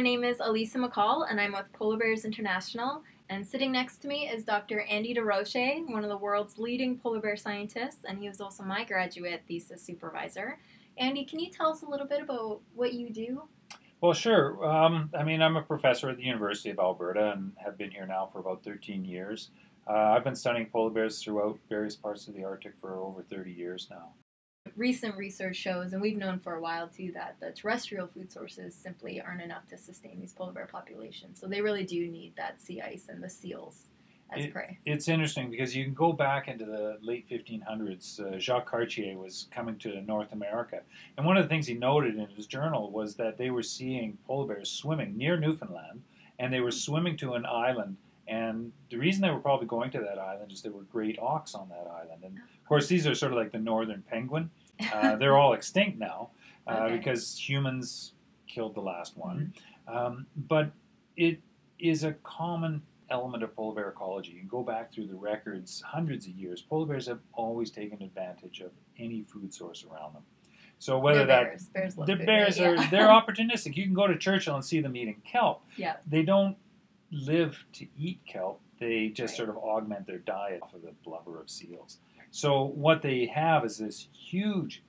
name is Alysa McCall, and I'm with Polar Bears International. And sitting next to me is Dr. Andy Derocher, one of the world's leading polar bear scientists, and he was also my graduate thesis supervisor. Andy, can you tell us a little bit about what you do? Well, sure. Um, I mean, I'm a professor at the University of Alberta and have been here now for about 13 years. Uh, I've been studying polar bears throughout various parts of the Arctic for over 30 years now recent research shows, and we've known for a while too, that the terrestrial food sources simply aren't enough to sustain these polar bear populations. So they really do need that sea ice and the seals as it, prey. It's interesting because you can go back into the late 1500s. Uh, Jacques Cartier was coming to North America, and one of the things he noted in his journal was that they were seeing polar bears swimming near Newfoundland, and they were swimming to an island. And the reason they were probably going to that island is there were great auks on that island. And of course, these are sort of like the northern penguin. Uh, they're all extinct now uh, okay. because humans killed the last one. Mm-hmm. Um, but it is a common element of polar bear ecology. You can go back through the records hundreds of years. Polar bears have always taken advantage of any food source around them. So whether they're that bears, bears the bears are yeah. they're opportunistic. You can go to Churchill and see them eating kelp. Yeah. They don't live to eat kelp. They just right. sort of augment their diet off of the blubber of seals. So what they have is this huge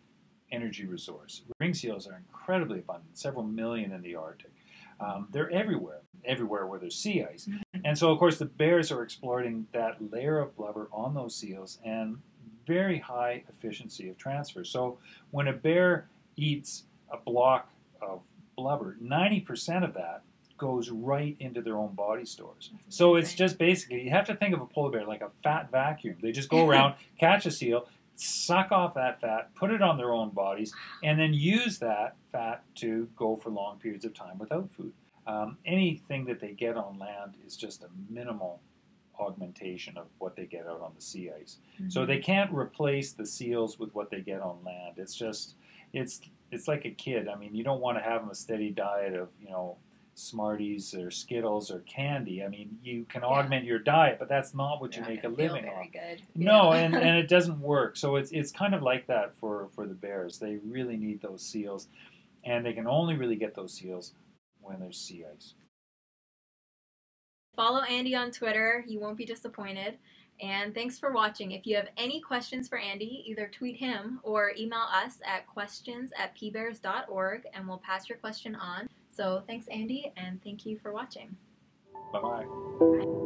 energy resource. Ring seals are incredibly abundant, several million in the Arctic. Um, they're everywhere, everywhere where there's sea ice. Mm-hmm. And so, of course, the bears are exploiting that layer of blubber on those seals and very high efficiency of transfer. So when a bear eats a block of blubber, 90% of that goes right into their own body stores. So it's just basically, you have to think of a polar bear like a fat vacuum. They just go around, catch a seal, suck off that fat, put it on their own bodies, and then use that fat to go for long periods of time without food. Um, anything that they get on land is just a minimal augmentation of what they get out on the sea ice. Mm-hmm. So they can't replace the seals with what they get on land. It's just it's it's like a kid. I mean, you don't want to have them a steady diet of you know Smarties or Skittles or candy. I mean, you can yeah. augment your diet, but that's not what You're you make a living on. Good. No, yeah. and, and it doesn't work. So it's it's kind of like that for for the bears. They really need those seals, and they can only really get those seals when there's sea ice. Follow Andy on Twitter. You won't be disappointed. And thanks for watching. If you have any questions for Andy, either tweet him or email us at questions at pbears.org and we'll pass your question on. So thanks, Andy, and thank you for watching. Bye-bye. bye bye